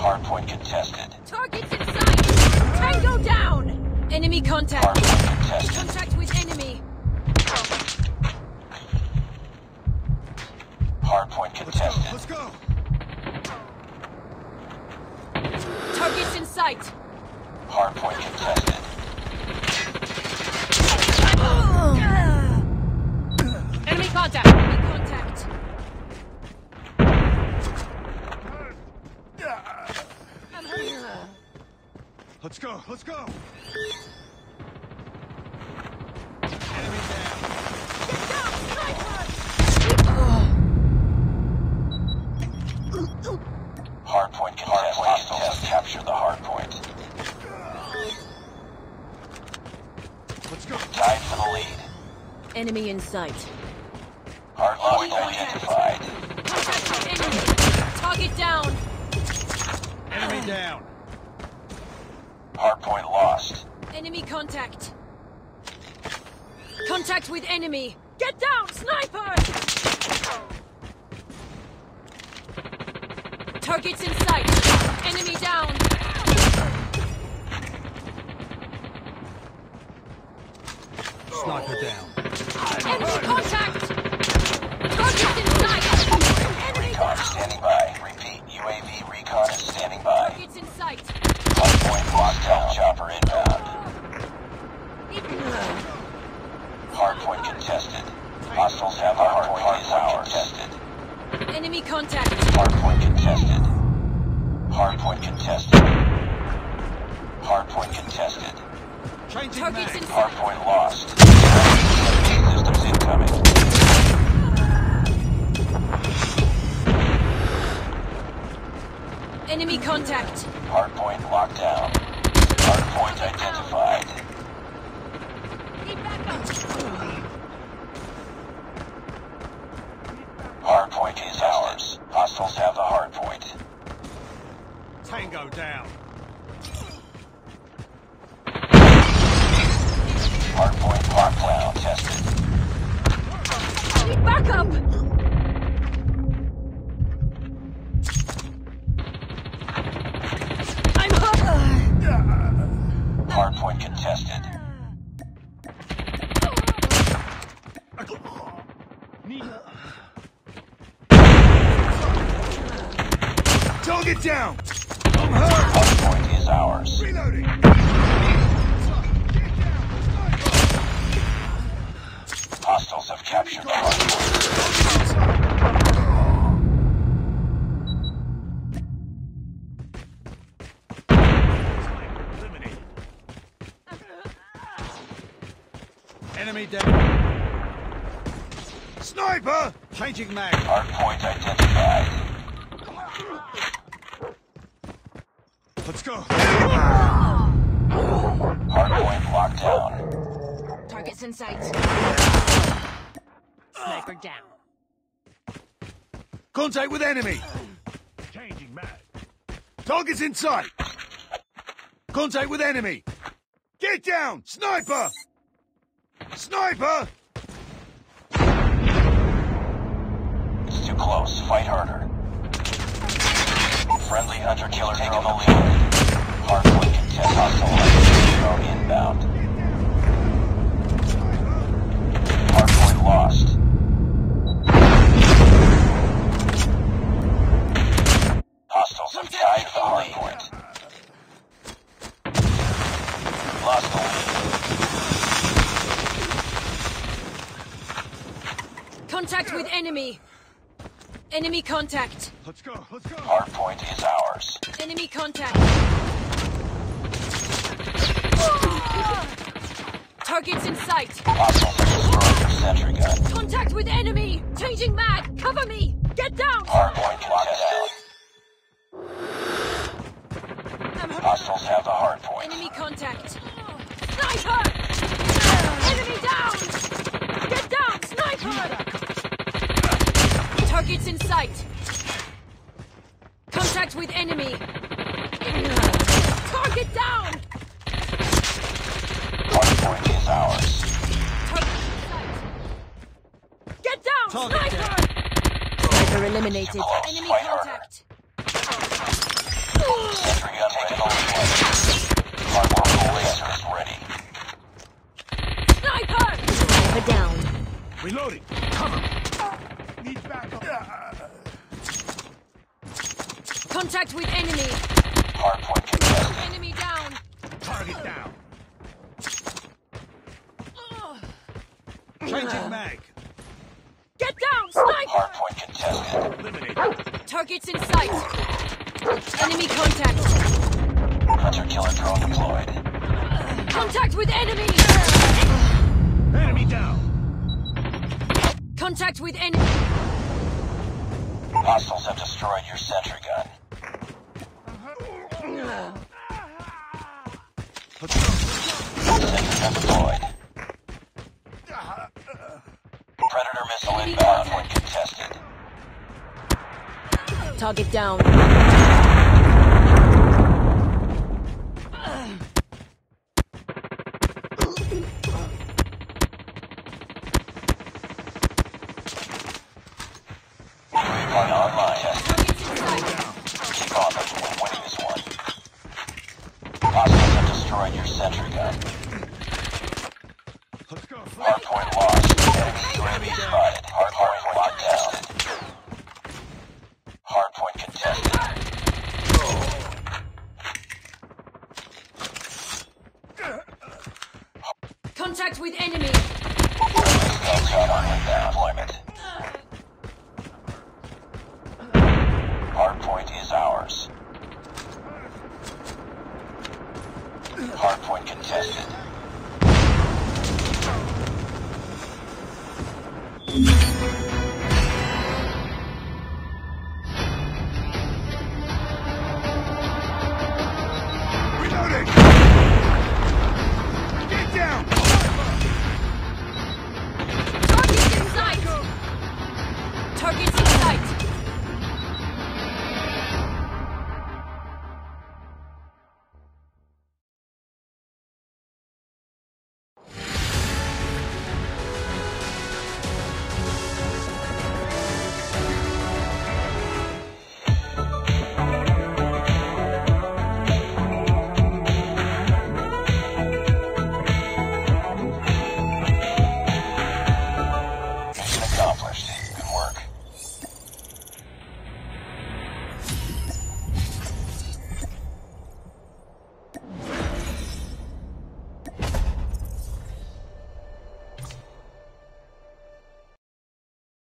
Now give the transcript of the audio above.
Hardpoint contested. Targets in sight! Tango down! Enemy contact! Hardpoint contested. Contact with enemy! Hardpoint Let's go. contested. Let's go. Targets in sight! Hardpoint contested. Enemy contact! Let's go. Let's go. Enemy down. Hardpoint contested. Hostiles have captured the hardpoint. Let's go. Tied for the lead. Enemy in sight. Hardpoint identified. Enemy! Target down! Enemy down. Hardpoint lost. Enemy contact! Contact with enemy! Get down, sniper! Targets in sight! Enemy down! Sniper down. Enemy contact! Targets in sight! Enemy Recon down! standing by. Repeat. UAV recon is standing by. Targets in sight! Hardpoint locked down. Chopper inbound. Hardpoint contested. Hostiles have the hardpoint. Hardpoint is ours. Contested. Enemy contact! Hardpoint contested. Hardpoint contested. Hardpoint contested. Changing Targets mag. Hardpoint lost. Systems incoming. Enemy contact! Hardpoint locked down. Hardpoint identified. Need backup! Hardpoint is ours. Hostiles have the hardpoint. Tango down. Hardpoint locked down. Tested. Need backup! Target down. I'm hurt. Hardpoint is ours. Reloading. Hostiles have captured the. Enemy down. Sniper. Changing mag. Hardpoint identified. Let's go. Hardpoint locked down. Targets in sight. Sniper down. Contact with enemy. Changing mag. Target's in sight. Contact with enemy. Get down. Sniper. Sniper. It's too close. Fight harder. Friendly hunter killer taking the lead. Hardpoint contest hostile drone inbound. Hardpoint lost. Hostiles have tied for hardpoint. Lost the lead. Contact with enemy! Enemy contact! Let's go. Let's go. Hardpoint is ours. Enemy contact! Targets in sight. Hostiles have destroyed your sentry gun. Contact with enemy. Changing mag. Cover me. Get down. Hardpoint contested. Hostiles have the hardpoint. Enemy contact. Sniper! Enemy down! Get down, sniper! Targets in sight. Contact with enemy. Target down! Hardpoint is ours. Target. Get down, Target sniper! Sniper eliminated. Close, Enemy fight contact. Sentry gun taking over the laser is ready. Sniper! Sniper down. Reloading. Cover. Need backup. Contact with enemy. Hardpoint contested. Enemy down. Target down. Changing mag. Get down, sniper! Hardpoint contested. Eliminated. Targets in sight. Enemy contact. Hunter killer drone deployed. Contact with enemy. Enemy down. Contact with enemy. Hostiles have destroyed your sentry gun. Let's go. Sentry gun deployed. Predator missile inbound when contested. Target down. Hostiles have destroyed your sentry gun. Hardpoint lost. Enemy UAV spotted. Hardpoint locked down. Hardpoint contested. Contact with enemy. Gunshot on inbound deployment. Hardpoint contested.